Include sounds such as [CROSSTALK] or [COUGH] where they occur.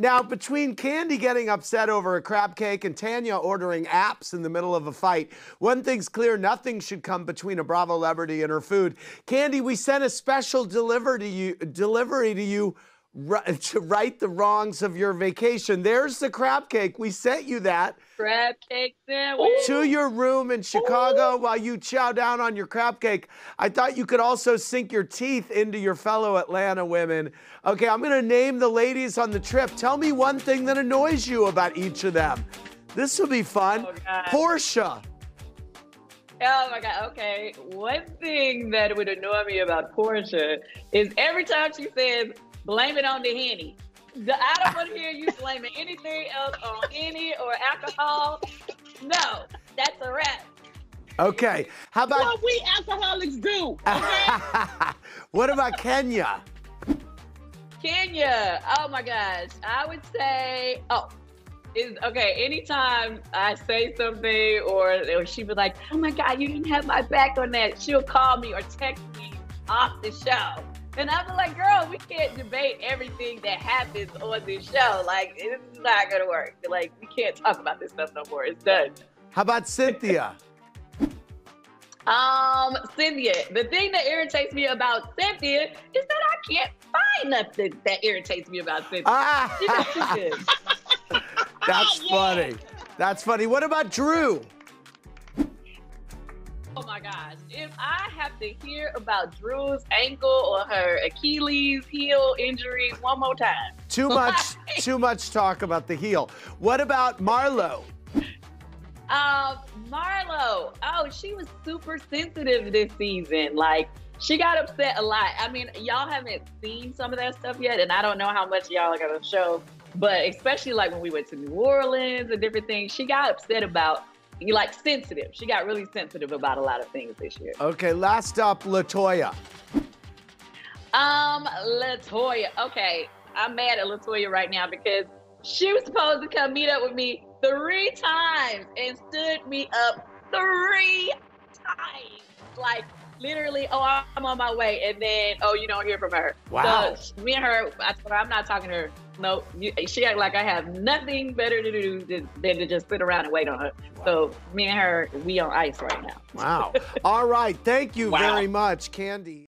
Now, between Kandi getting upset over a crab cake and Tanya ordering apps in the middle of a fight, one thing's clear nothing should come between a Bravo celebrity and her food. Kandi, we sent a special delivery to you, delivery to you [LAUGHS] to right the wrongs of your vacation. There's the crab cake. We sent you that. Crab cake sandwich. To your room in Chicago Ooh. while you chow down on your crab cake. I thought you could also sink your teeth into your fellow Atlanta women. Okay, I'm going to name the ladies on the trip. Tell me one thing that annoys you about each of them. This will be fun. Oh, Porsha. Oh my God. Okay. One thing that would annoy me about Porsha is every time she says, blame it on the henny. I don't want to hear you blaming anything else on any or alcohol. No, that's a wrap. Okay. How about what we alcoholics do? Okay? [LAUGHS] what about Kenya? Kenya. Oh my gosh. I would say, oh, is okay. Anytime I say something or, or she be like, oh my God, you didn't have my back on that, she'll call me or text me off the show. And I'm like, girl, we can't debate everything that happens on this show. Like, it's not gonna work. Like, we can't talk about this stuff no more. It's done. How about Cynthia? [LAUGHS] um, Cynthia. The thing that irritates me about Cynthia is that I can't find nothing that irritates me about Cynthia. Ah. [LAUGHS] That's funny. That's funny. What about Drew? Oh my gosh. If I have to hear about Drew's ankle or her Achilles heel injury one more time. Too much, [LAUGHS] too much talk about the heel. What about Marlo? Um, Marlo. Oh, she was super sensitive this season. Like, she got upset a lot. I mean, y'all haven't seen some of that stuff yet, and I don't know how much y'all are gonna show, but especially like when we went to New Orleans and different things, she got upset about you like sensitive. She got really sensitive about a lot of things this year. Okay, last up, Latoya. Um, Latoya. Okay, I'm mad at Latoya right now because she was supposed to come meet up with me three times and stood me up three times. Like literally, oh, I'm on my way, and then oh, you don't hear from her. Wow. So me and her, I, I'm not talking to her. No, you, she act like I have nothing better to do than to just sit around and wait on her. Wow. So me and her, we on ice right now. Wow. [LAUGHS] All right. Thank you wow. very much, Kandi.